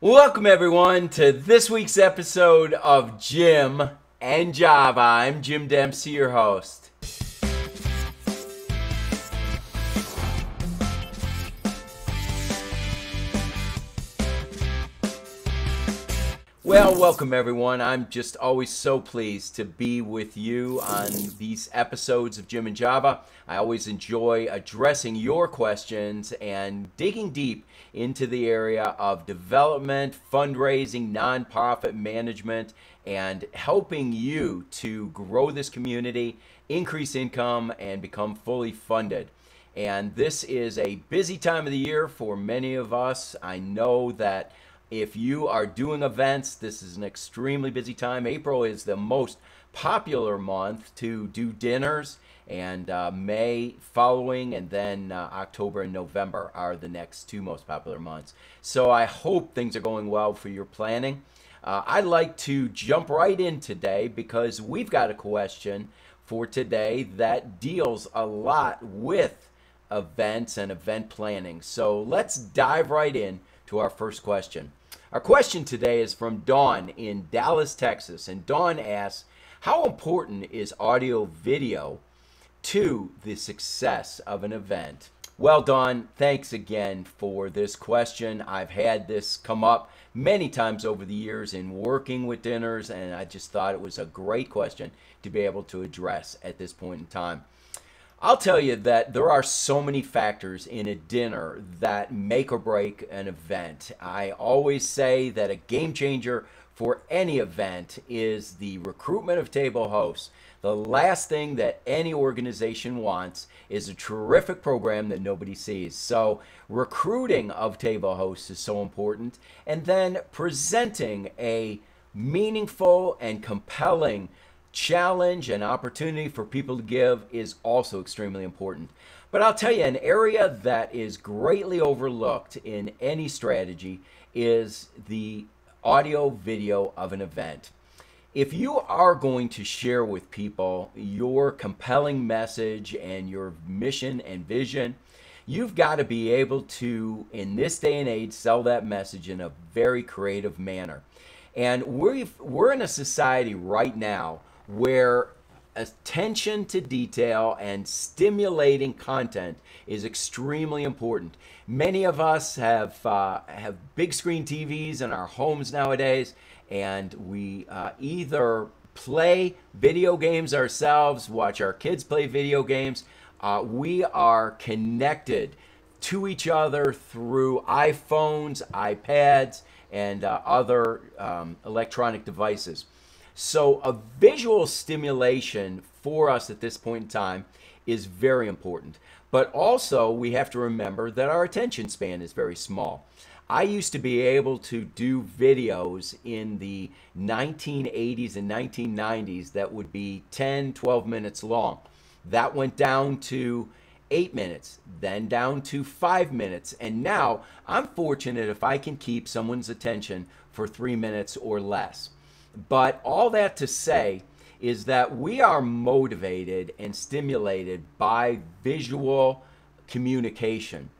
Welcome, everyone, to this week's episode of Jim and Java. I'm Jim Dempsey, your host. Well, welcome everyone. I'm just always so pleased to be with you on these episodes of Jim and Java. I always enjoy addressing your questions and digging deep into the area of development, fundraising, nonprofit management, and helping you to grow this community, increase income, and become fully funded. And this is a busy time of the year for many of us. I know that if you are doing events, this is an extremely busy time. April is the most popular month to do dinners, and uh, May following, and then uh, October and November are the next two most popular months. So I hope things are going well for your planning. Uh, I'd like to jump right in today because we've got a question for today that deals a lot with events and event planning. So let's dive right in to our first question. Our question today is from Dawn in Dallas, Texas. And Dawn asks, How important is audio video to the success of an event? Well, Dawn, thanks again for this question. I've had this come up many times over the years in working with dinners, and I just thought it was a great question to be able to address at this point in time. I'll tell you that there are so many factors in a dinner that make or break an event. I always say that a game changer for any event is the recruitment of table hosts. The last thing that any organization wants is a terrific program that nobody sees. So, recruiting of table hosts is so important. And then presenting a meaningful and compelling challenge and opportunity for people to give is also extremely important. But I'll tell you, an area that is greatly overlooked in any strategy is the audio video of an event. If you are going to share with people your compelling message and your mission and vision, you've got to be able to, in this day and age, sell that message in a very creative manner. And we're, we're in a society right now where attention to detail and stimulating content is extremely important. Many of us have uh, have big screen TVs in our homes nowadays, and we uh, either play video games ourselves, watch our kids play video games. Uh, we are connected to each other through iPhones, iPads, and uh, other um, electronic devices. So, a visual stimulation for us at this point in time is very important. But also, we have to remember that our attention span is very small. I used to be able to do videos in the 1980s and 1990s that would be 10, 12 minutes long. That went down to eight minutes, then down to five minutes. And now I'm fortunate if I can keep someone's attention for three minutes or less. But all that to say is that we are motivated and stimulated by visual communication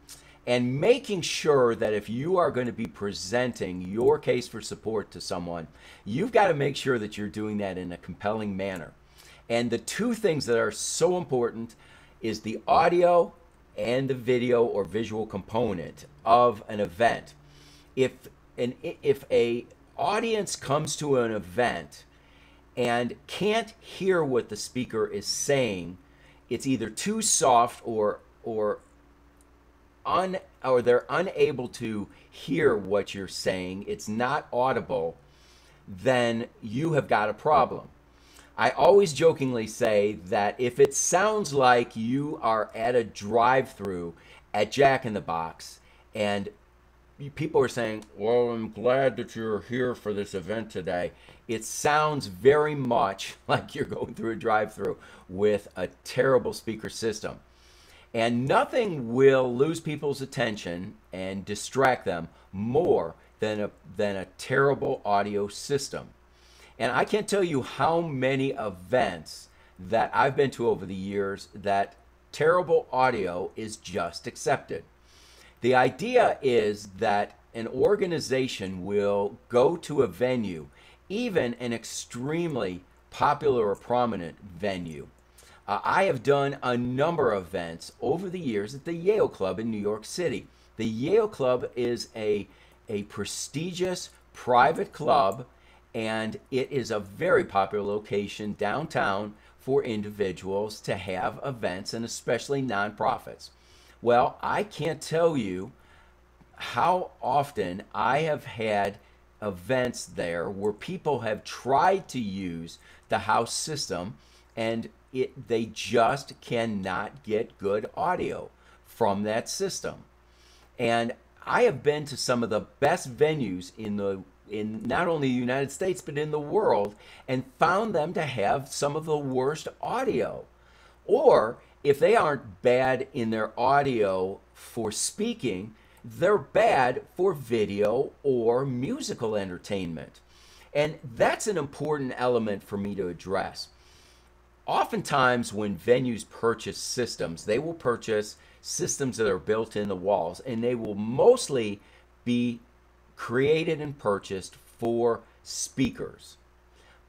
and making sure that if you are going to be presenting your case for support to someone, you've got to make sure that you're doing that in a compelling manner. And the two things that are so important is the audio and the video or visual component of an event. If an if a audience comes to an event and can't hear what the speaker is saying, it's either too soft or or un or they're unable to hear what you're saying, it's not audible, then you have got a problem. I always jokingly say that if it sounds like you are at a drive-through at Jack in the Box and people are saying, Well, I'm glad that you're here for this event today. It sounds very much like you're going through a drive through with a terrible speaker system. And nothing will lose people's attention and distract them more than a, than a terrible audio system. And I can't tell you how many events that I've been to over the years that terrible audio is just accepted. The idea is that an organization will go to a venue, even an extremely popular or prominent venue. Uh, I have done a number of events over the years at the Yale Club in New York City. The Yale Club is a, a prestigious private club and it is a very popular location downtown for individuals to have events and especially nonprofits. Well, I can't tell you how often I have had events there where people have tried to use the house system and it they just cannot get good audio from that system. And I have been to some of the best venues in the in not only the United States but in the world and found them to have some of the worst audio. Or if they aren't bad in their audio for speaking, they're bad for video or musical entertainment. And that's an important element for me to address. Oftentimes, when venues purchase systems, they will purchase systems that are built in the walls, and they will mostly be created and purchased for speakers.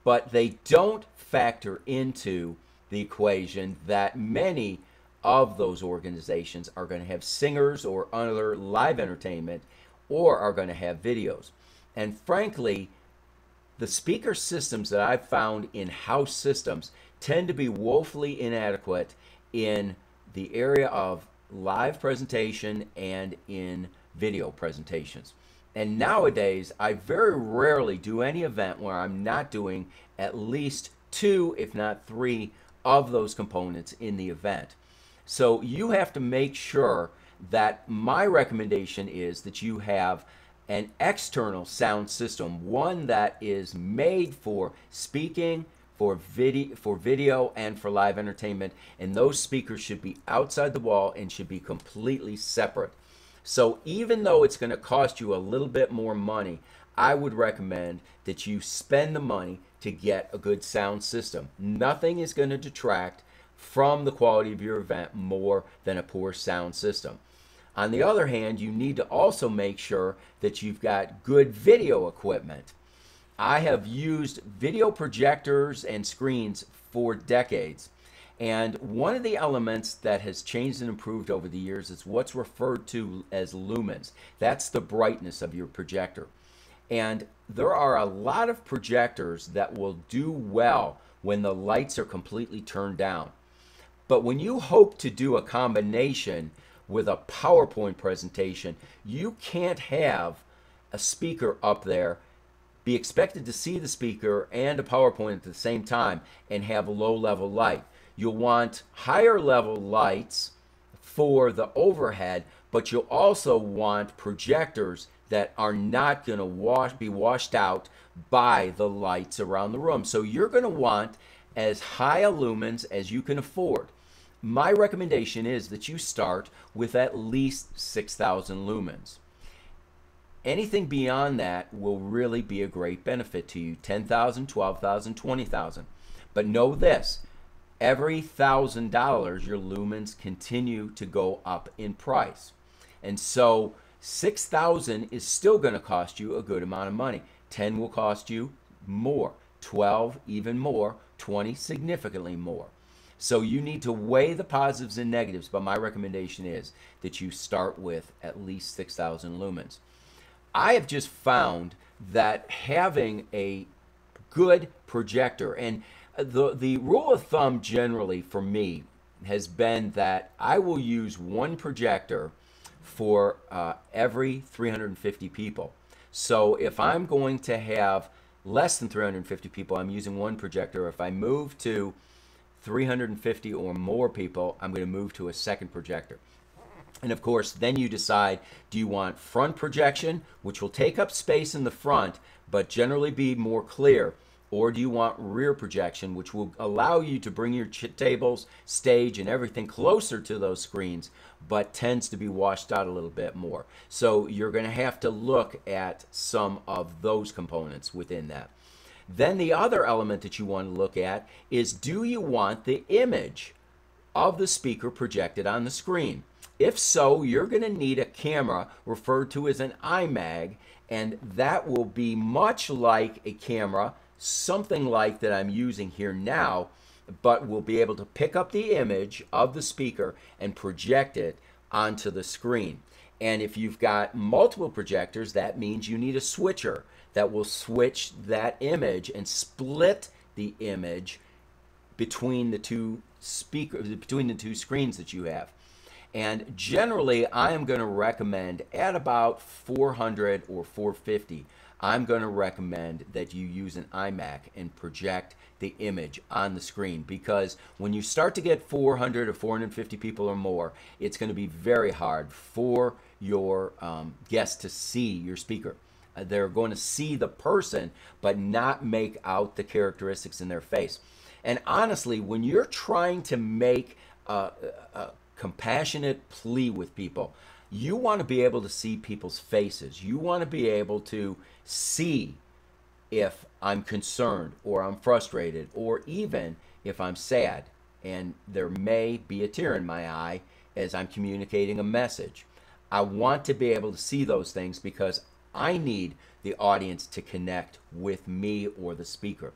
But they don't factor into the equation that many of those organizations are going to have singers or other live entertainment or are going to have videos. And frankly, the speaker systems that I've found in house systems tend to be woefully inadequate in the area of live presentation and in video presentations. And nowadays, I very rarely do any event where I'm not doing at least two, if not three, of those components in the event. So you have to make sure that my recommendation is that you have an external sound system, one that is made for speaking, for video, for video and for live entertainment, and those speakers should be outside the wall and should be completely separate. So even though it's going to cost you a little bit more money, I would recommend that you spend the money to get a good sound system. Nothing is going to detract from the quality of your event more than a poor sound system. On the other hand, you need to also make sure that you've got good video equipment. I have used video projectors and screens for decades. And one of the elements that has changed and improved over the years is what's referred to as lumens. That's the brightness of your projector. And there are a lot of projectors that will do well when the lights are completely turned down. But when you hope to do a combination with a PowerPoint presentation, you can't have a speaker up there, be expected to see the speaker and a PowerPoint at the same time, and have low level light. You'll want higher level lights for the overhead, but you'll also want projectors that are not going to wash, be washed out by the lights around the room. So you're going to want as high a lumens as you can afford my recommendation is that you start with at least 6,000 lumens. Anything beyond that will really be a great benefit to you 10,000, 12,000, 20,000. But know this every thousand dollars, your lumens continue to go up in price. And so 6,000 is still going to cost you a good amount of money. 10 will cost you more, 12 even more, 20 significantly more. So you need to weigh the positives and negatives, but my recommendation is that you start with at least 6,000 lumens. I have just found that having a good projector, and the, the rule of thumb generally for me has been that I will use one projector for uh, every 350 people. So if I'm going to have less than 350 people, I'm using one projector. If I move to 350 or more people, I'm going to move to a second projector. And of course, then you decide do you want front projection, which will take up space in the front, but generally be more clear, or do you want rear projection, which will allow you to bring your tables, stage, and everything closer to those screens, but tends to be washed out a little bit more. So you're going to have to look at some of those components within that. Then the other element that you want to look at is do you want the image of the speaker projected on the screen? If so, you're going to need a camera referred to as an iMag, and that will be much like a camera, something like that I'm using here now, but we'll be able to pick up the image of the speaker and project it onto the screen. And if you've got multiple projectors, that means you need a switcher that will switch that image and split the image between the two speakers between the two screens that you have. And generally, I am going to recommend at about 400 or 450, I'm going to recommend that you use an iMag and project the image on the screen because when you start to get 400 or 450 people or more, it's going to be very hard for your um, guests to see your speaker. Uh, they're going to see the person, but not make out the characteristics in their face. And honestly, when you're trying to make a, a compassionate plea with people, you want to be able to see people's faces. You want to be able to see if I'm concerned or I'm frustrated or even if I'm sad. And there may be a tear in my eye as I'm communicating a message. I want to be able to see those things because I need the audience to connect with me or the speaker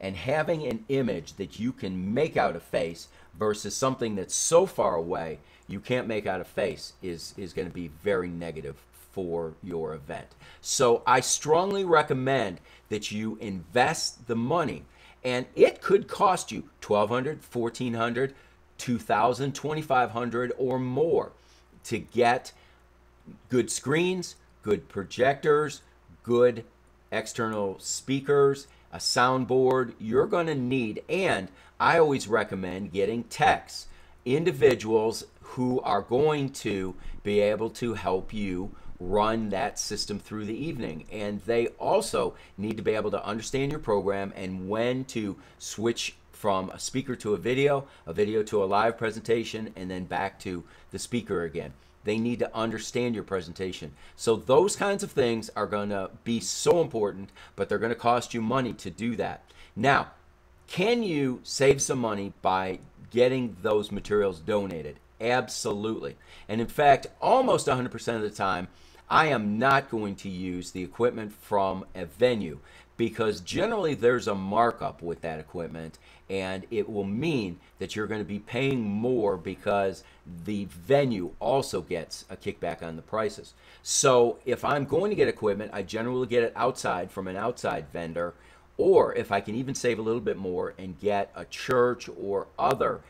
and having an image that you can make out a face versus something that's so far away you can't make out a face is is going to be very negative for your event. So I strongly recommend that you invest the money and it could cost you 1200, 1400, 2000, 2500 or more to get good screens, good projectors, good external speakers a soundboard you're going to need. And I always recommend getting techs, individuals who are going to be able to help you run that system through the evening. And they also need to be able to understand your program and when to switch from a speaker to a video, a video to a live presentation, and then back to the speaker again. They need to understand your presentation. So those kinds of things are going to be so important, but they're going to cost you money to do that. Now, can you save some money by getting those materials donated? Absolutely. And in fact, almost 100% of the time, I am not going to use the equipment from a venue because generally there's a markup with that equipment and it will mean that you're going to be paying more because the venue also gets a kickback on the prices. So if I'm going to get equipment, I generally get it outside from an outside vendor or if I can even save a little bit more and get a church or other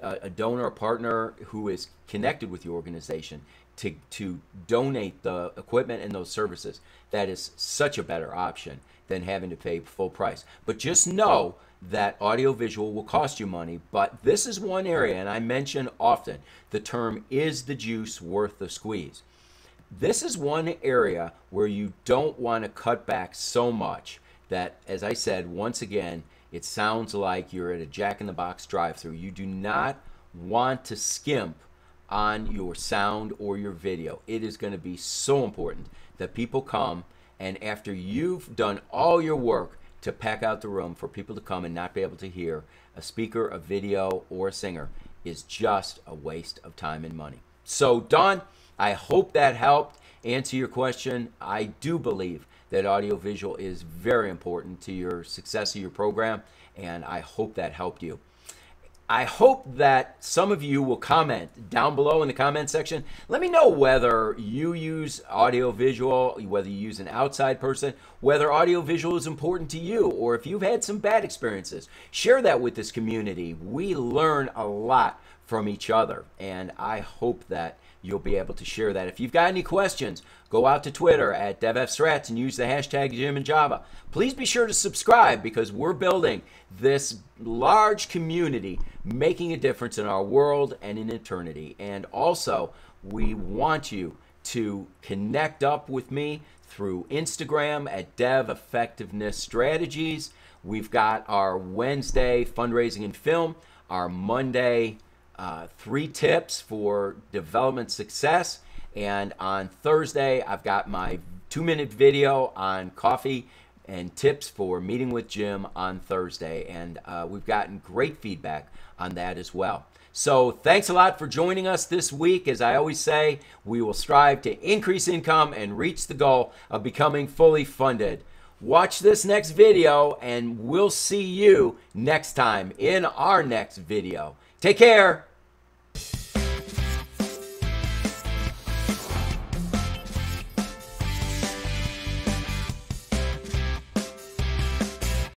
a donor, a partner who is connected with your organization to, to donate the equipment and those services, that is such a better option than having to pay full price. But just know that audiovisual will cost you money, but this is one area, and I mention often the term is the juice worth the squeeze. This is one area where you don't want to cut back so much that, as I said, once again, it sounds like you're at a Jack in the Box drive through. You do not want to skimp on your sound or your video. It is going to be so important that people come and after you've done all your work to pack out the room for people to come and not be able to hear a speaker, a video, or a singer is just a waste of time and money. So, Dawn, I hope that helped answer your question. I do believe that audiovisual is very important to your success of your program, and I hope that helped you. I hope that some of you will comment down below in the comment section. Let me know whether you use audio visual, whether you use an outside person, whether audio visual is important to you, or if you've had some bad experiences. Share that with this community. We learn a lot from each other, and I hope that you'll be able to share that. If you've got any questions, go out to Twitter at DevEffStrats and use the hashtag Jim and Java. Please be sure to subscribe because we're building this large community making a difference in our world and in eternity. And also, we want you to connect up with me through Instagram at Dev Effectiveness Strategies. We've got our Wednesday fundraising and film, our Monday uh, three tips for development success. And on Thursday, I've got my two minute video on coffee and tips for meeting with Jim on Thursday. And uh, we've gotten great feedback on that as well. So, thanks a lot for joining us this week. As I always say, we will strive to increase income and reach the goal of becoming fully funded. Watch this next video, and we'll see you next time in our next video. Take care.